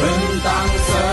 担当责。